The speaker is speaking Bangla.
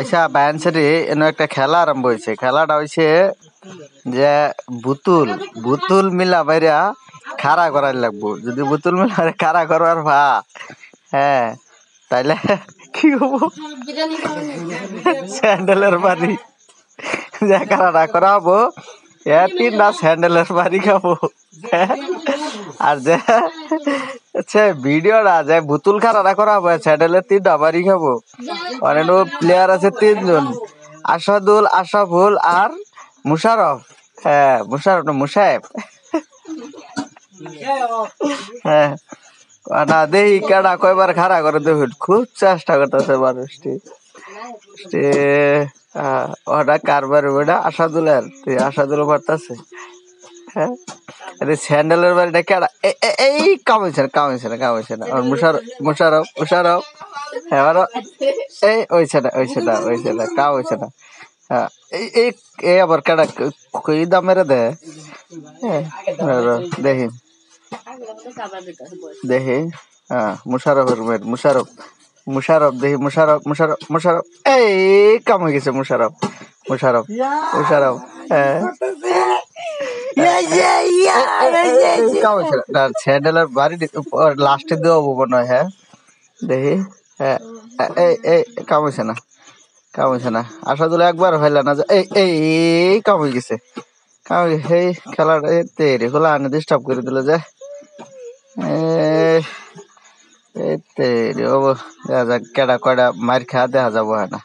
আচ্ছা বায়ানসারি এন একটা খেলা আরম্ভ হয়েছে। খেলাটা হয়েছে যে বুতুল বুতুল মিলা বাইরা খাড়া করার লাগবো। যদি বুতুল মিলা খাড়া করবার ভা হ্যাঁ তাইলে কি হব? স্যান্ডেলের বাড়ি। যে খাড়াটা করা হব এ তিনটা স্যান্ডেলের বাড়ি খাব। হ্যাঁ? আর যে প্লেয়ার আছে তিনজন। আসাদুল, আশাফুল আর মুশারফ। হ্যাঁ হ্যাঁ। কয়বার খাড়া করে দেখুন। খুব চেষ্টা করতেছে মানুষটি। ওটা কারবার ওটা তুই আসাদুল পারতাছে হ্যাঁ? স্যান্ডেলের বাড়িটা কেডা এই কামাইছে না কামাইছে না কামাইছে না আর মুশারফ মুশারফ মুশারফ। হ্যাঁ এই ওইছে না ওইছে না ওইছে না কা হইছে না এই এই আবার কেডা কই দামের দে? হ্যাঁ, আরও দেখি। দেখি। হ্যাঁ মুশারফের মেয়ের মুশারফ। মুশারফ দেখি মুশারফ মুশারফ মুশারফ। এই কাম গেছে মুশারফ। মুশারফ মুশারফ। হ্যাঁ। স্যান্ডেলের বাড়ি লাস্টে দেওয়া মনে হয় হ্যাঁ? দেখি হ্যাঁ এই এই কাম হয়েছে না না। আশাদুল একবার হইল না যে, এই এই এই গেছে। হয়ে। এই খেলাটা এই তেরে খোলা আনে ডিস্টার্ব করে দিল যে। এই এই তেরে ও দেখা যাক কেডা কয়টা মার খা দেখা যাব হ্যাঁ না।